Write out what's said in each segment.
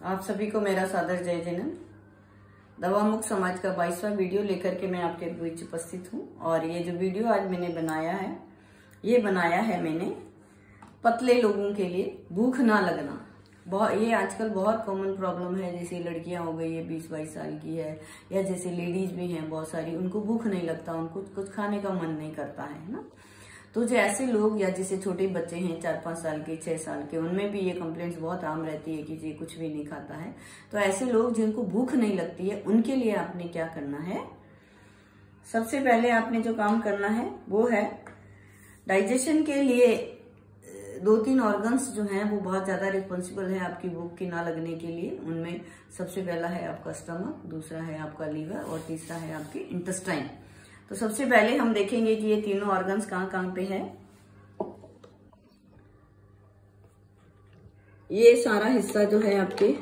आप सभी को मेरा सादर जय जैन दवा मुक्त समाज का बाईसवा वीडियो लेकर के मैं आपके बीच उपस्थित हूँ और ये जो वीडियो आज मैंने बनाया है, ये बनाया है मैंने पतले लोगों के लिए भूख ना लगना। बहुत, ये आजकल बहुत कॉमन प्रॉब्लम है, जैसे लड़कियाँ हो गई है बीस बाईस साल की है, या जैसे लेडीज़ भी हैं बहुत सारी, उनको भूख नहीं लगता, उनको कुछ खाने का मन नहीं करता है ना? तो जो ऐसे लोग या जैसे छोटे बच्चे हैं, चार पाँच साल के, छह साल के, उनमें भी ये कंप्लेंट्स बहुत आम रहती है कि ये कुछ भी नहीं खाता है। तो ऐसे लोग जिनको भूख नहीं लगती है, उनके लिए आपने क्या करना है? सबसे पहले आपने जो काम करना है, वो है डाइजेशन के लिए दो तीन ऑर्गन्स जो हैं, वो बहुत ज़्यादा रिस्पॉन्सिबल है आपकी भूख की ना लगने के लिए। उनमें सबसे पहला है आपका स्टमक दूसरा है आपका लीवर और तीसरा है आपकी इंटेस्टाइन तो सबसे पहले हम देखेंगे कि ये तीनों ऑर्गन्स कहाँ कहाँ पे है। ये सारा हिस्सा जो है आपके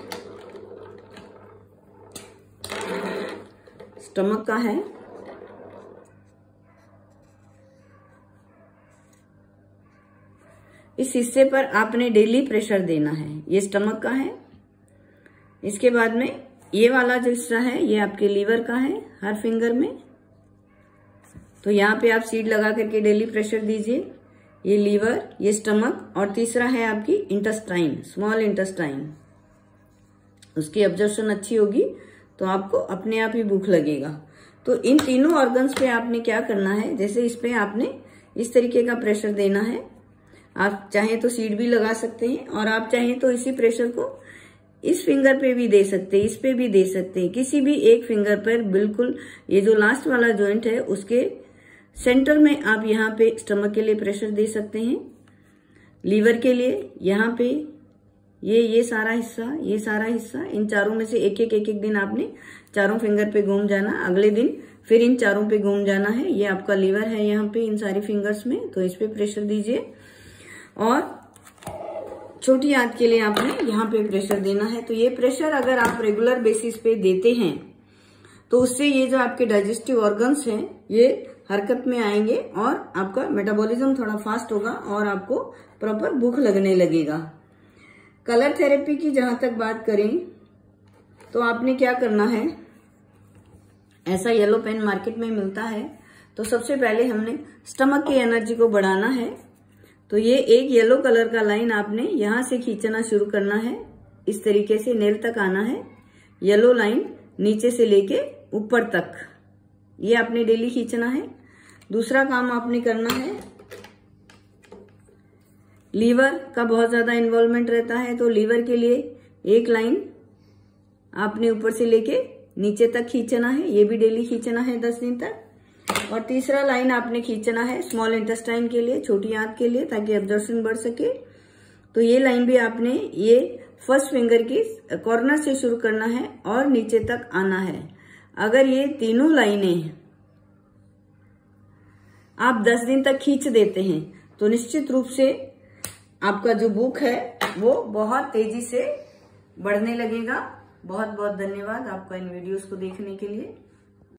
स्टमक का है। इस हिस्से पर आपने डेली प्रेशर देना है। ये स्टमक का है। इसके बाद में ये वाला जो हिस्सा है, ये आपके लीवर का है, हर फिंगर में। तो यहाँ पे आप सीड लगा करके डेली प्रेशर दीजिए। ये लीवर ये स्टमक और तीसरा है आपकी इंटेस्टाइन स्मॉल इंटेस्टाइन उसकी ऑब्जर्वेशन अच्छी होगी तो आपको अपने आप ही भूख लगेगा। तो इन तीनों ऑर्गन्स पे आपने क्या करना है? जैसे इस पे आपने इस तरीके का प्रेशर देना है। आप चाहें तो सीड भी लगा सकते हैं और आप चाहें तो इसी प्रेशर को इस फिंगर पे भी दे सकते हैं, इस पे भी दे सकते हैं। किसी भी एक फिंगर पर बिल्कुल ये जो लास्ट वाला जॉइंट है, उसके सेंटर में आप यहाँ पे स्टमक के लिए प्रेशर दे सकते हैं, लीवर के लिए यहाँ पे ये ये सारा हिस्सा, ये सारा हिस्सा, इन चारों में से एक एक एक एक दिन आपने चारों फिंगर पे घूम जाना, अगले दिन फिर इन चारों पे घूम जाना है, ये आपका लीवर है यहाँ पे इन सारी फिंगर्स में तो इस पे प्रेशर दीजिए। और छोटी आंत के लिए आपने यहाँ पे प्रेशर देना है तो ये प्रेशर अगर आप रेगुलर बेसिस पे देते हैं तो उससे ये जो आपके डाइजेस्टिव ऑर्गन्स हैं, ये हरकत में आएँगे और आपका मेटाबॉलिज्म थोड़ा फास्ट होगा और आपको प्रॉपर भूख लगने लगेगा। कलर थेरेपी की जहाँ तक बात करें तो आपने क्या करना है? ऐसा येलो पेन मार्केट में मिलता है तो सबसे पहले हमने स्टमक की एनर्जी को बढ़ाना है। तो ये एक येलो कलर का लाइन आपने यहाँ से खींचना शुरू करना है। इस तरीके से नेल तक आना है। येलो लाइन नीचे से लेके ऊपर तक। ये आपने डेली खींचना है। दूसरा काम आपने करना है। लीवर का बहुत ज़्यादा इन्वॉल्वमेंट रहता है तो लीवर के लिए एक लाइन आपने ऊपर से लेके नीचे तक खींचना है, ये भी डेली खींचना है दस दिन तक। और तीसरा लाइन आपने खींचना है स्मॉल इंटेस्टाइन के लिए, छोटी आंत के लिए, ताकि एब्जॉर्शन बढ़ सके। तो ये लाइन भी आपने ये फ़र्स्ट फिंगर की कॉर्नर से शुरू करना है और नीचे तक आना है। अगर ये तीनों लाइनें आप 10 दिन तक खींच देते हैं तो निश्चित रूप से आपका जो बुक है, वो बहुत तेज़ी से बढ़ने लगेगा। बहुत बहुत धन्यवाद आपका इन वीडियोस को देखने के लिए।